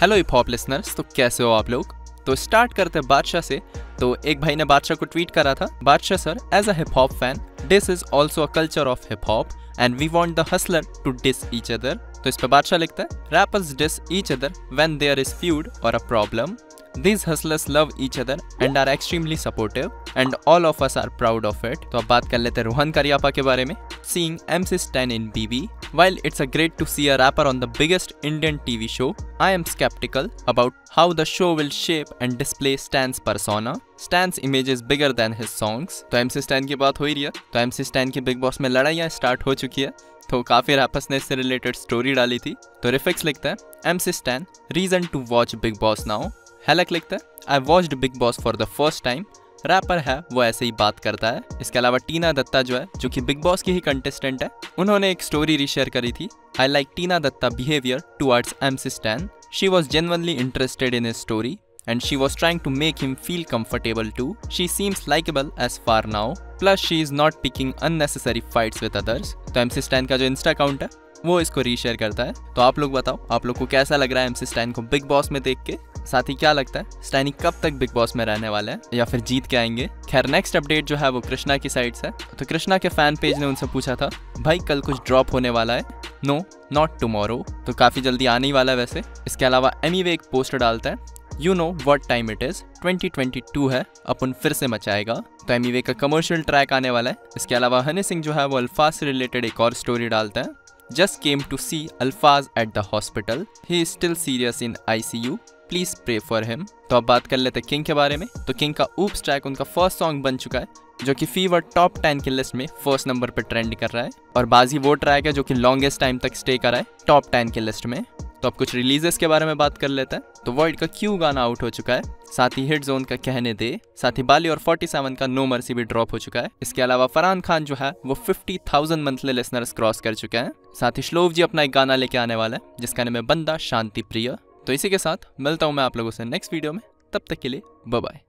Hello hip hop listeners तो कैसे हो आप लोग? तो स्टार्ट करते हैं बादशाह से। तो एक भाई ने बादशाह को ट्वीट करा था। Badshah sir as a hip hop fan this is also a culture of hip hop and we want the hustler to diss each other तो इस पर बादशाह लिखता है rappers diss each other when there is feud or a problem this hustlers love each other and are extremely supportive and all of us are proud of it तो अब बात कर लेते हैं रोहन करियापा के बारे में। Seeing M C Stan in B B while it's a great to see a rapper on the biggest Indian TV show I am sceptical about how the show will shape and display stand पर सोना stand image is bigger than his songs तो M C Stan की बात हो ही रही है। तो एम सी टेन की बिग बॉस में लड़ाइयाँ स्टार्ट हो चुकी है। तो काफ़ी रैपर्स ने इससे रिलेटेड स्टोरी डाली थी। तो रिफिक्स लिखता है M C Stan reason to watch Bigg Boss now हेलक लिखता है I watched Bigg Boss for the first time rapper है, वो ऐसे ही बात करता है इसके अलावा टीना दत्ता जो है, जो कि बिग बॉस की ही कंटेस्टेंट है, उन्होंने एक स्टोरी रीशेयर करी थी I like Tina Datta behaviour towards M C Stan she was genuinely interested in story and she was trying to make him feel comfortable too. She seems likable as far now. Plus, she is not picking unnecessary fights with others. तो M C Stan का जो Insta account है, वो इसको reshare करता है तो आप लोग बताओ, आप लोग को कैसा लग रहा है एम सी स्टैन को बिग बॉस में देख के साथ ही क्या लगता है? स्टैनी कब तक बिग बॉस में रहने वाले हैं? या फिर जीत के आएँगे? खैर नेक्स्ट अपडेट जो है वो कृष्णा की साइड से तो कृष्णा के फ़ैन पेज ने उनसे पूछा था, भाई, कल कुछ ड्रॉप होने वाला है? नो नॉट टुमारो तो काफ़ी जल्दी आने ही वाला है वैसे। इसके अलावा एमी वे एक पोस्टर डालता है you know what time it is 2022 है, अपन फिर से मचाएगा. तो एमी वे का कमर्शियल ट्रैक आने वाला है। इसके अलावा हनी सिंह जो है वो अल्फाज से रिलेटेड एक और स्टोरी डालता है just came to see Alfaaz at the hospital he is still serious in I C U please pray for him तो अब बात कर लेते किंग के बारे में। तो किंग का ऊप्स ट्रैक उनका फ़र्स्ट सॉन्ग बन चुका है जो कि फीवर टॉप टेन की लिस्ट में फ़र्स्ट नंबर पर ट्रेंड कर रहा है। और बाजी वो ट्रैक है जो कि लॉन्गेस्ट टाइम तक स्टे करा है टॉप टेन की लिस्ट में। तो अब कुछ रिलीजेस के बारे में बात कर लेते हैं। तो वर्ल्ड का क्यू गाना आउट हो चुका है साथ ही हिट जोन का कहने दे साथ ही बाली और 47 का नो मर्सी भी ड्रॉप हो चुका है। इसके अलावा फरहान खान जो है वो 50,000 मंथली लिसनर्स क्रॉस कर चुके हैं। साथ ही श्लोव जी अपना एक गाना लेके आने वाला है जिसका नाम है बंदा शांति प्रिय। तो इसी के साथ मिलता हूँ मैं आप लोगों से नेक्स्ट वीडियो में। तब तक के लिए बाय